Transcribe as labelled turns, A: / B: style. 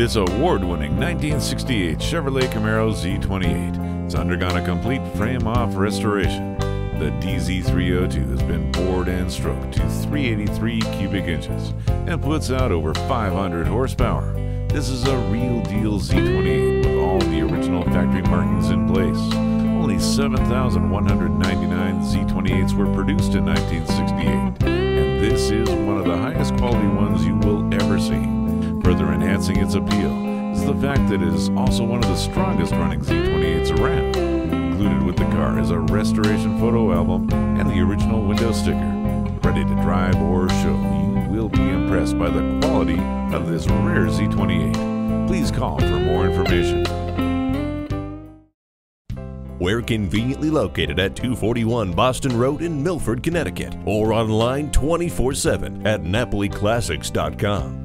A: This award winning 1968 Chevrolet Camaro Z28 has undergone a complete frame off restoration. The DZ302 has been bored and stroked to 383 cubic inches and puts out over 500 horsepower. This is a real deal Z28 with all the original factory markings in place. Only 7,199 Z28s were produced in 1968, and this is one of the highest quality ones you will ever see. Further enhancing its appeal is the fact that it is also one of the strongest running Z28s around. Included with the car is a restoration photo album and the original window sticker. Ready to drive or show, you will be impressed by the quality of this rare Z28. Please call for more information.
B: We're conveniently located at 241 Boston Road in Milford, Connecticut, or online 24 7 at NapoliClassics.com.